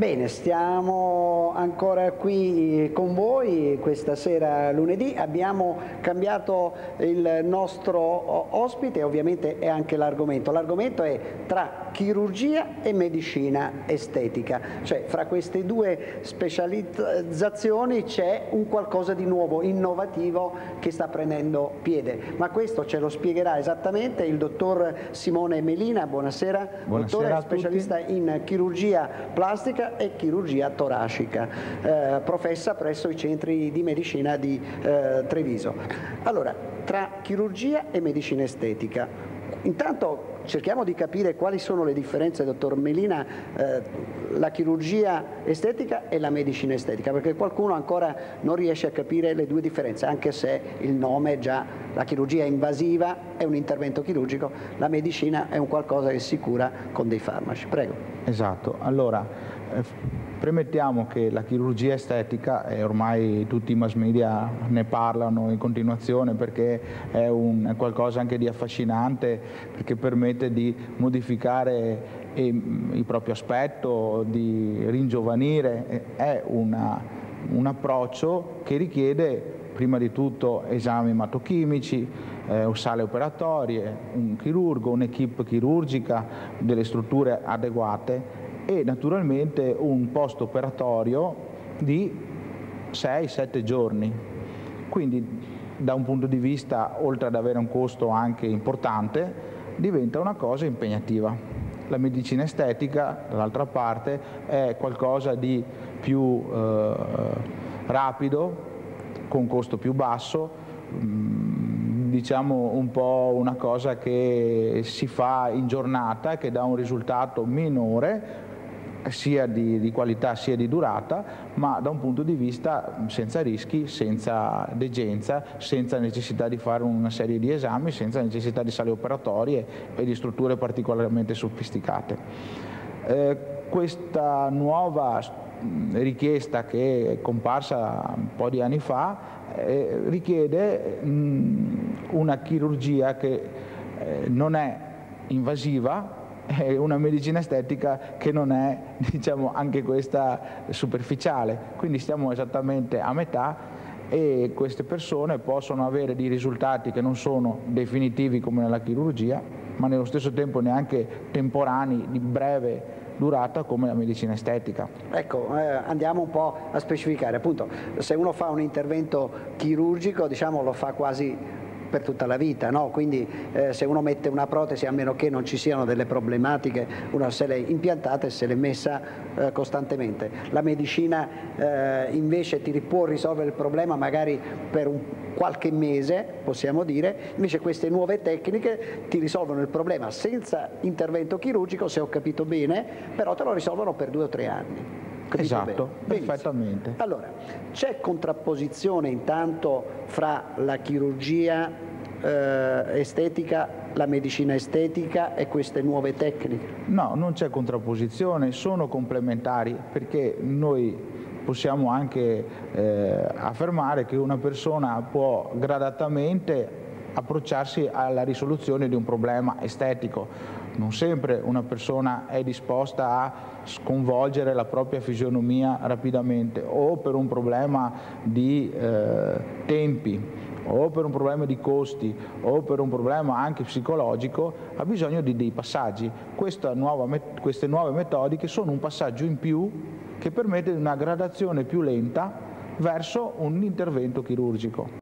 Bene, stiamo ancora qui con voi questa sera lunedì, abbiamo cambiato il nostro ospite, ovviamente è anche l'argomento. L'argomento è tra chirurgia e medicina estetica, cioè fra queste due specializzazioni c'è un qualcosa di nuovo, innovativo che sta prendendo piede. Ma questo ce lo spiegherà esattamente il dottor Simone Melina, buonasera, buonasera dottore specialista in chirurgia plastica e chirurgia toracica, eh, professa presso i centri di medicina di eh, Treviso. Allora, tra chirurgia e medicina estetica, intanto cerchiamo di capire quali sono le differenze, dottor Melina, eh, la chirurgia estetica e la medicina estetica, perché qualcuno ancora non riesce a capire le due differenze, anche se il nome già, la chirurgia invasiva è un intervento chirurgico, la medicina è un qualcosa che si cura con dei farmaci. Prego. Esatto, allora eh, Premettiamo che la chirurgia estetica, e ormai tutti i mass media ne parlano in continuazione perché è, un, è qualcosa anche di affascinante, perché permette di modificare il proprio aspetto, di ringiovanire, è una, un approccio che richiede prima di tutto esami ematochimici, eh, sale operatorie, un chirurgo, un'equipe chirurgica, delle strutture adeguate e naturalmente un post operatorio di 6-7 giorni. Quindi da un punto di vista, oltre ad avere un costo anche importante, diventa una cosa impegnativa. La medicina estetica, dall'altra parte, è qualcosa di più eh, rapido, con costo più basso, mm, diciamo un po' una cosa che si fa in giornata che dà un risultato minore sia di, di, qualità sia di durata, ma da un punto di vista senza rischi, senza degenza, senza necessità di fare una serie di esami, senza necessità di sale operatorie e di strutture particolarmente sofisticate. Eh, questa nuova richiesta che è comparsa un po' di anni fa eh, richiede mh, una chirurgia che eh, non è invasiva, è una medicina estetica che non è diciamo, anche questa superficiale, quindi stiamo esattamente a metà e queste persone possono avere dei risultati che non sono definitivi come nella chirurgia, ma nello stesso tempo neanche temporanei, di breve durata come la medicina estetica. Ecco, eh, andiamo un po' a specificare, appunto, se uno fa un intervento chirurgico, diciamo, lo fa quasi per tutta la vita, no? quindi eh, se uno mette una protesi a meno che non ci siano delle problematiche, uno se l'è impiantata e se l'è messa eh, costantemente. La medicina eh, invece ti può risolvere il problema magari per un, qualche mese, possiamo dire, invece queste nuove tecniche ti risolvono il problema senza intervento chirurgico, se ho capito bene, però te lo risolvono per due o tre anni. Capito esatto, bene? perfettamente. Allora, c'è contrapposizione intanto fra la chirurgia eh, estetica, la medicina estetica e queste nuove tecniche? No, non c'è contrapposizione, sono complementari perché noi possiamo anche eh, affermare che una persona può gradatamente approcciarsi alla risoluzione di un problema estetico non sempre una persona è disposta a sconvolgere la propria fisionomia rapidamente o per un problema di eh, tempi o per un problema di costi o per un problema anche psicologico ha bisogno di dei passaggi. Nuova, queste nuove metodiche sono un passaggio in più che permette una gradazione più lenta verso un intervento chirurgico.